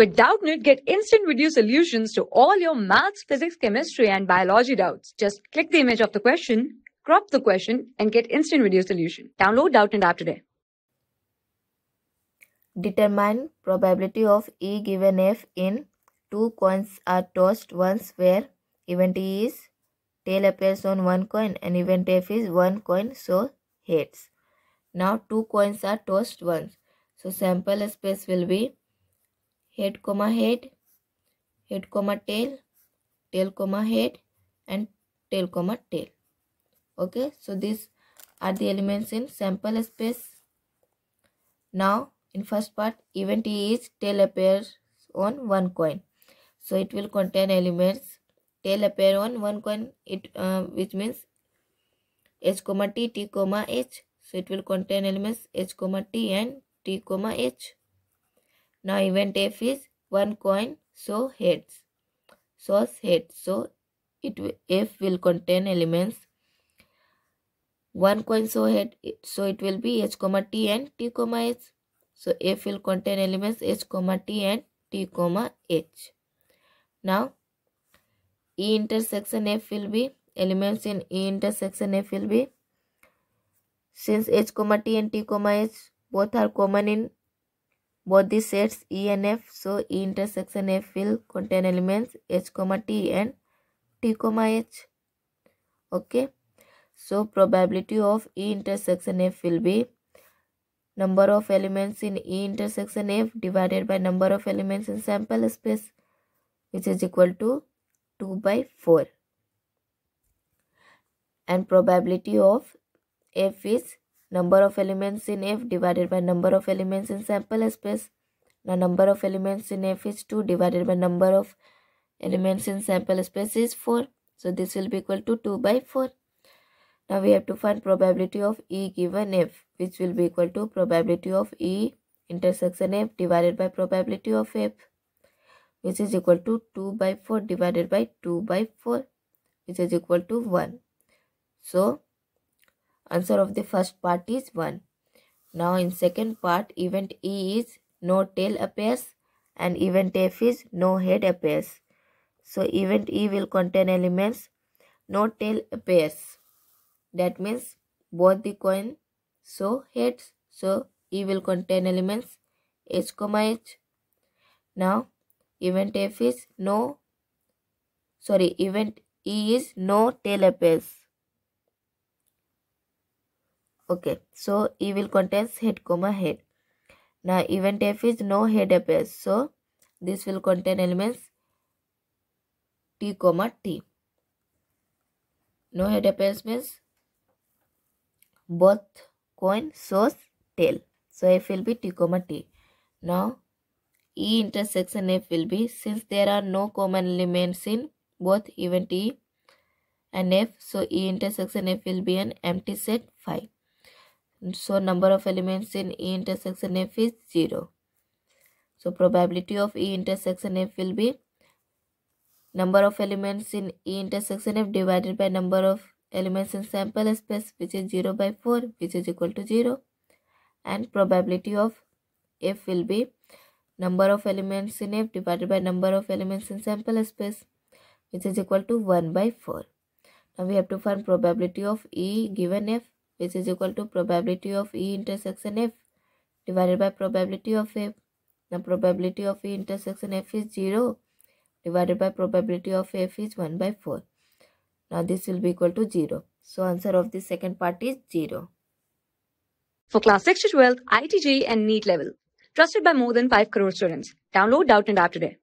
With Doubtnut, get instant video solutions to all your maths, physics, chemistry, and biology doubts. Just click the image of the question, crop the question, and get instant video solution. Download Doubtnut app today. Determine probability of E given F in two coins are tossed once where event E is tail appears on one coin and event F is one coin so heads. Now two coins are tossed once. So sample space will be head comma head head comma tail tail comma head and tail comma tail. Okay so these are the elements in sample space. Now in first part event e is tail appears on one coin. So it will contain elements. Tail appear on one coin it uh, which means h comma t t comma h. So it will contain elements h comma t and t comma h now event F is one coin, so heads. So heads. So it F will contain elements. One coin so head, so it will be H comma T and T comma H. So F will contain elements H comma T and T comma H. Now E intersection F will be elements in E intersection F will be since H comma T and T comma H both are common in both the sets E and F. So E intersection F will contain elements H comma T and T comma H. Okay. So probability of E intersection F will be number of elements in E intersection F divided by number of elements in sample space which is equal to 2 by 4 and probability of F is number of elements in F divided by number of elements in sample space. Now number of elements in F is 2 divided by number of elements in sample space is 4. So this will be equal to 2 by 4. Now we have to find probability of E given F which will be equal to probability of E intersection F divided by probability of F which is equal to 2 by 4 divided by 2 by 4 which is equal to 1. So Answer of the first part is 1. Now in second part, event E is no tail appears and event F is no head appears. So event E will contain elements no tail appears. That means both the coin so heads. So E will contain elements H H. Now event F is no sorry event E is no tail appears okay so e will contains head comma head. Now event f is no head appears. So this will contain elements t comma t. No head appears means both coin shows tail. So f will be t comma t. Now e intersection f will be since there are no common elements in both event e and f so e intersection f will be an empty set phi so number of elements in E intersection F is 0. So probability of E intersection F will be number of elements in E intersection F divided by number of elements in sample space which is 0 by 4 which is equal to 0 and probability of F will be number of elements in F divided by number of elements in sample space which is equal to 1 by 4. Now we have to find probability of E given F which is equal to probability of E intersection F divided by probability of F. The probability of E intersection F is 0 divided by probability of F is 1 by 4. Now this will be equal to 0. So answer of the second part is 0. For class 6 to 12, IIT JEE and NEET level. Trusted by more than 5 crore students. Download Doubtnut App today.